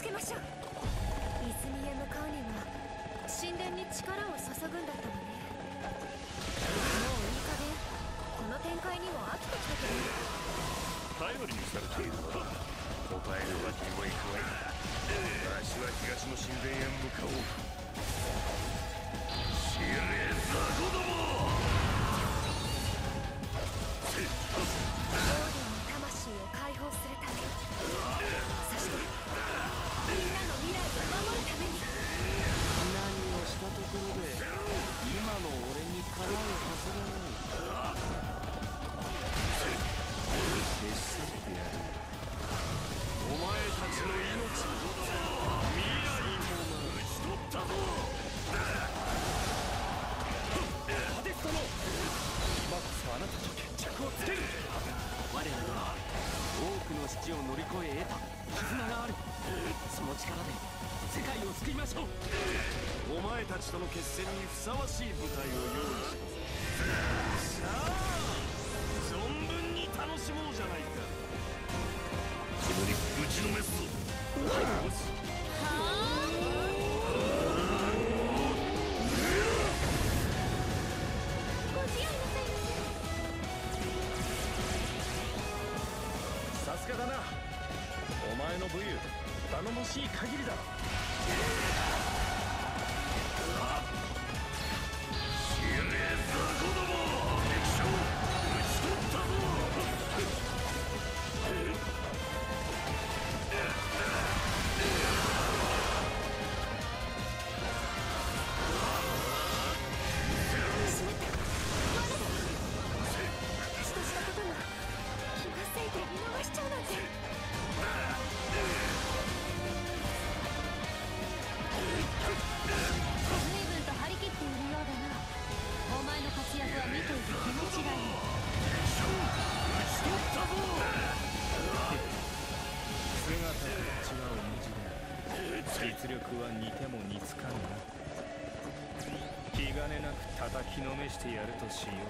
つけましょう。泉へ向かうには神殿に力を注ぐんだったのね。もういい加減。この展開にも飽きてきたけど頼りにされているな答えるわけにもいくわ。いわしは東の神殿へ向かおう。知れた子供ふさわしい舞台を用意しさあ存分に楽しもうじゃないかうちのメスしてやるとしよう。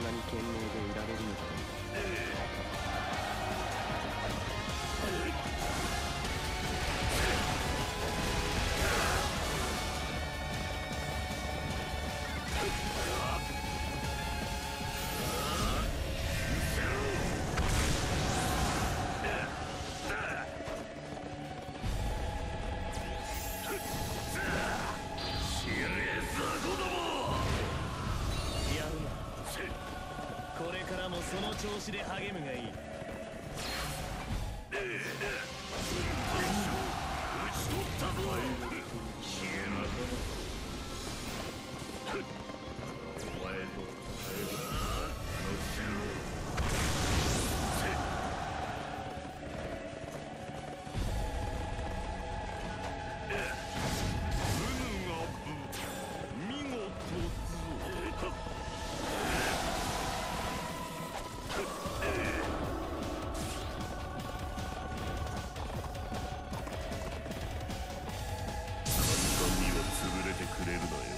んなに賢明でいられるのかからもその調子で励むがいい。打ち取ったぞ。消えな Unbelievable.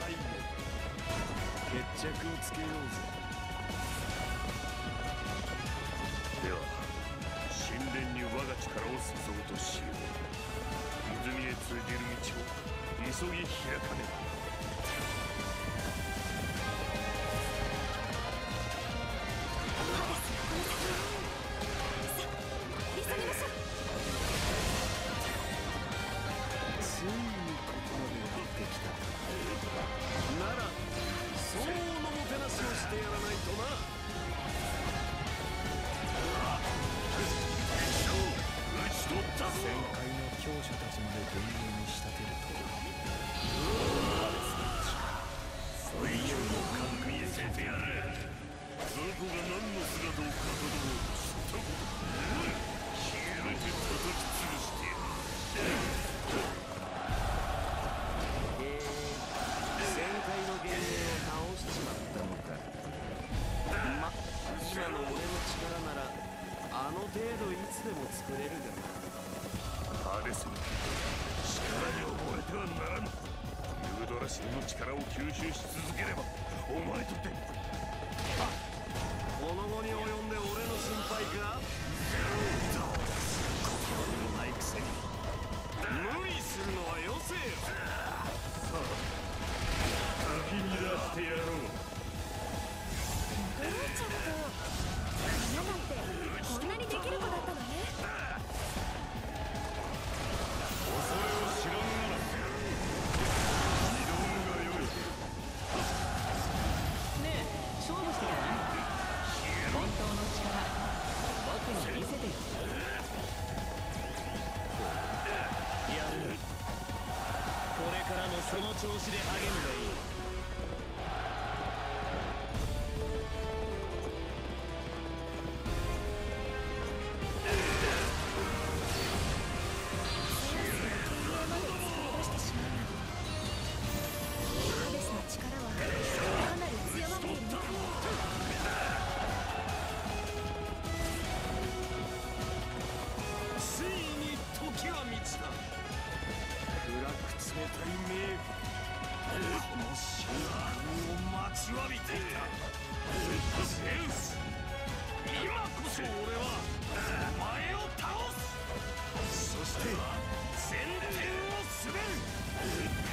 最後決着をつけようぜ。では神殿に我が力を注ぐとしよう。泉へ通じる道を急ぎ開かねば。たちまで幻影に従私の力を吸収し続ければお前とてこの後に及んで俺の心配か？心にもないくせに。無理するのはよせよ。先に出してやろう。驚いちゃなんてこんなにできる子だっためこの将軍を待ちわびていたゼウス今こそ俺はお前を倒す。そして前転を滑る。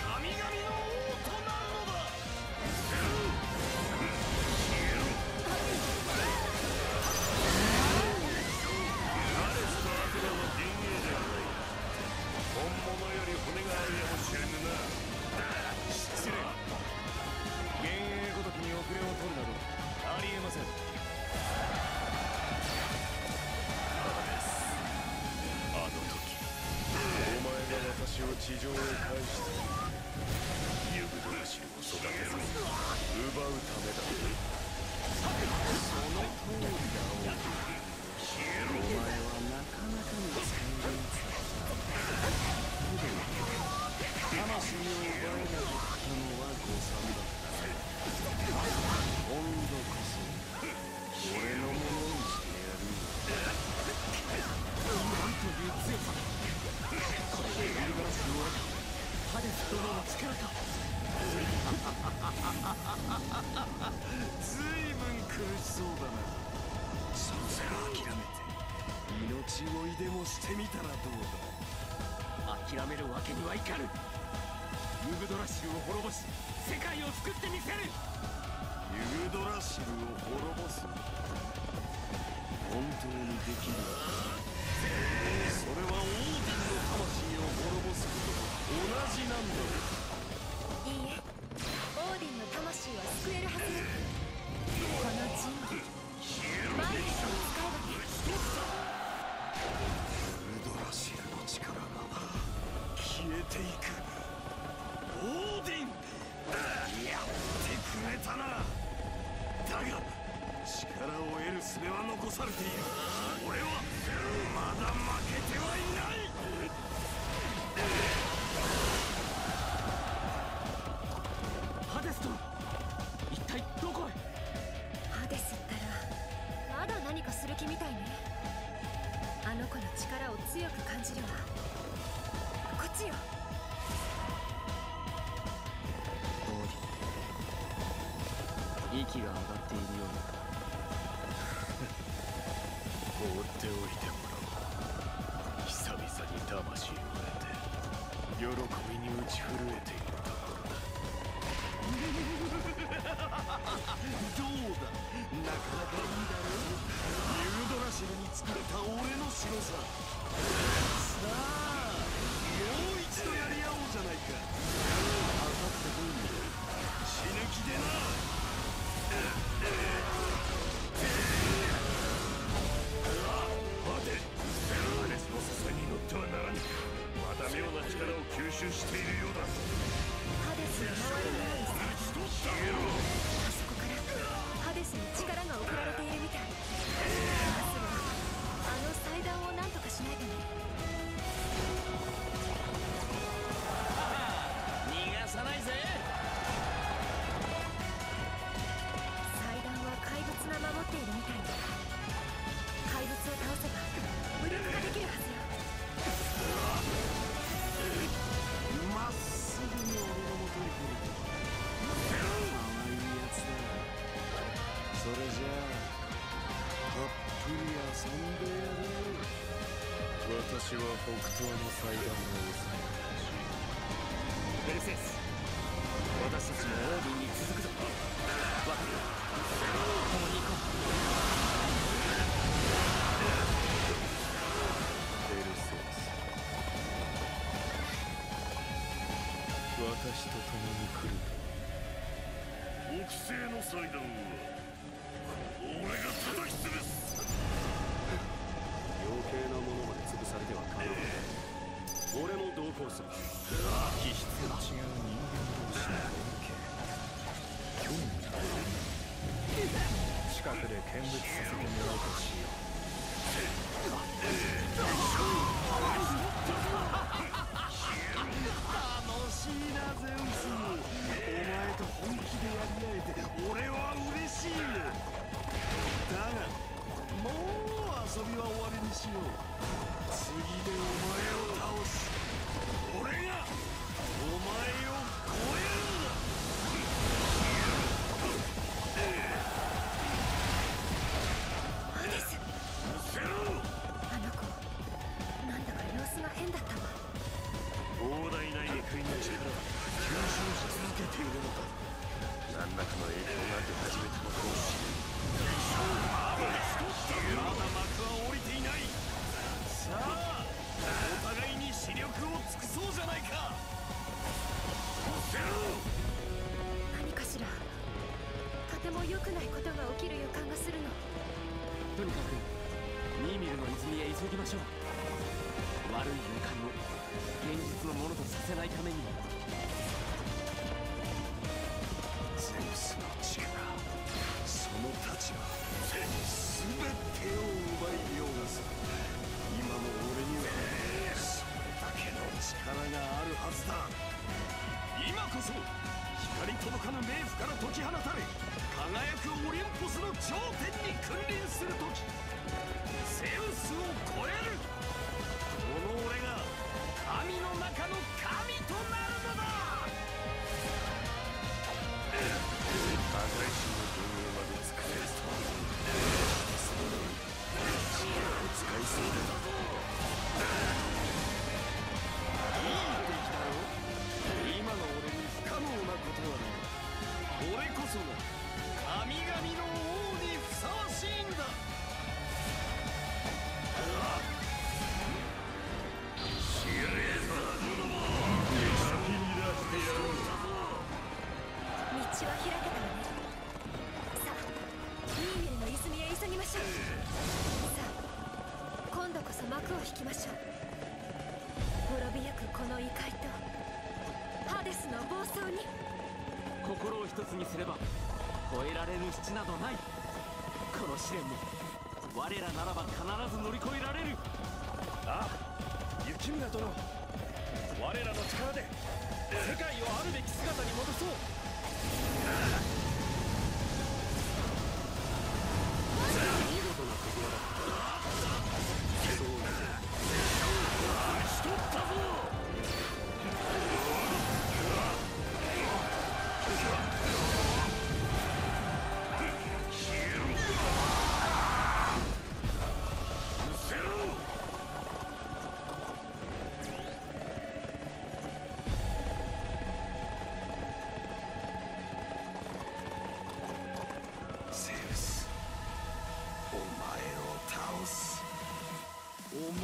してみたらどうだ。諦めるわけにはいかぬ。ユグドラシルを滅ぼし世界を救ってみせる。ユグドラシルを滅ぼす。本当にできる。それはオーディンの魂を滅ぼすことと同じなんだ。何かする気みたいね。あの子の力を強く感じるわ。こっちよ。息が上がっているようだ。放っておいてもらおう。久々に魂を得て喜びに打ち震えているところだ。どうだなかなか作れた俺の城さ。私と共に来る北西の祭壇は俺が叩き潰す余計なものまで潰されてはかなわない俺も同行する気質が違う人間同士の連携興味が近くで見物させ。てもらうとしよ楽くないことが起きる予感がするの。とにかくミーミルの泉へ急ぎましょう。悪い予感を現実のものとさせないために。もゼウスの力その立場全てを奪いようがす今の俺にはそれだけの力があるはずだ。今こそから解き放たれ輝くオリンポスの頂点に君臨する時ゼウスを超える。この俺が神の中の神となるのだ。破壊神の文明まで作れるとは。その力を使いすぎだいない我らならば必ず乗り越えられる。ああ雪村殿。我らの力で世界をあるべき姿に戻そう。見事な言葉だったそうなしとったぞ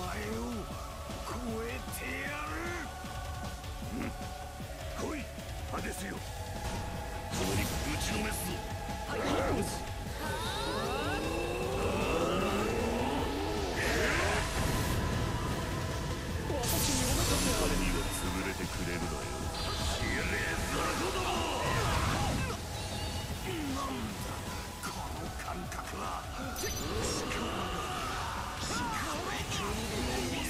前をえてやる、うん、来いハデスよ共にぶちのめすぞ、この感覚は。力待て!